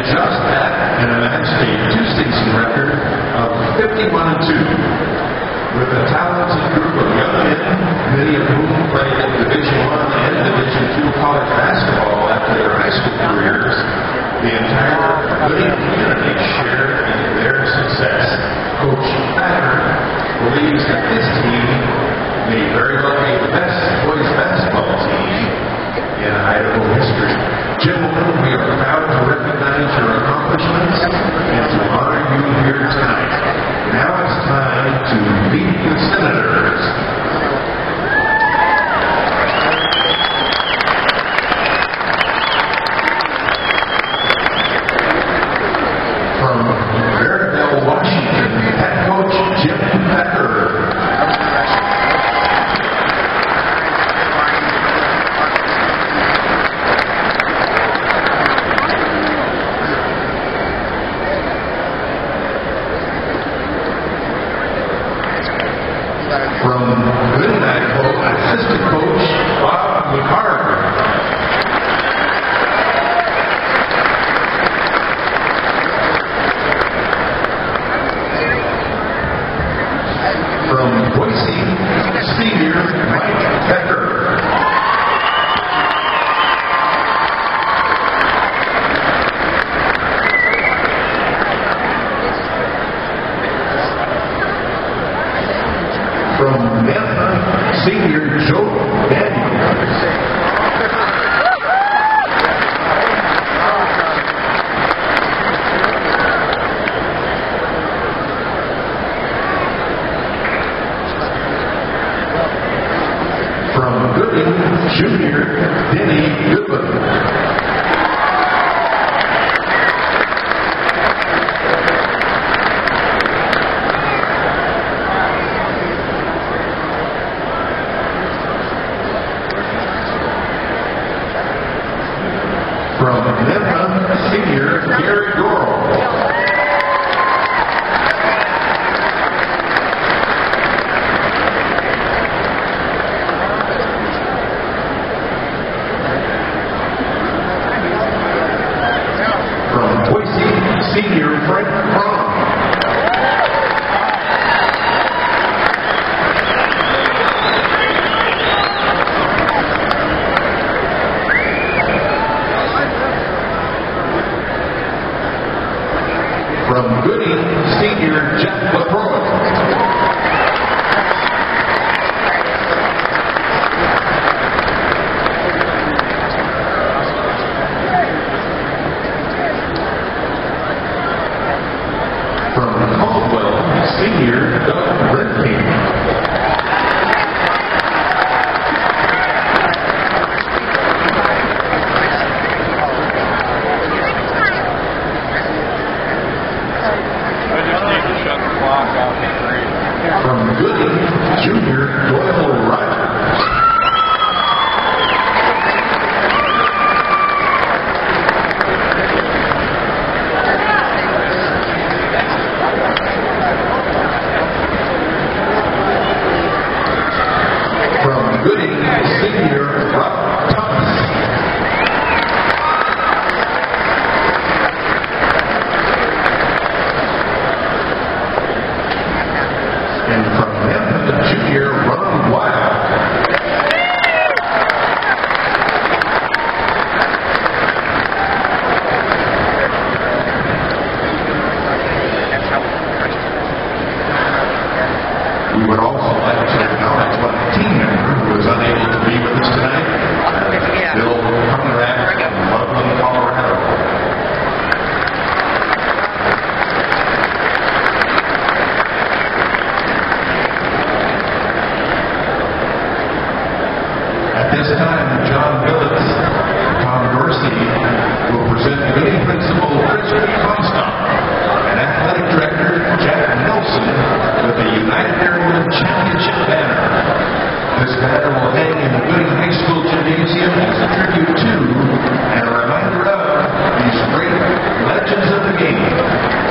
Just that and amassed a two-season record of 51 and 2 with a talented group of young men, many of whom played in Division I and Division II college basketball after their high school careers. The entire Gooding community shared in their success. Coach Packer believes that this team may very well Memphis, senior Joe Daniels. Junior Denny Goodwin. From Memphis, senior Gary Doral. From Boise, senior Frank Crum. From Gooding, senior Jeff LaCroix. This time, John Billets, Tom Dorsey will present Gooding Principal Richard Comstock and Athletic Director Jack Nelson with the United Area Championship banner. This banner will hang in the Gooding High School Gymnasium as a tribute to and a reminder of these great legends of the game.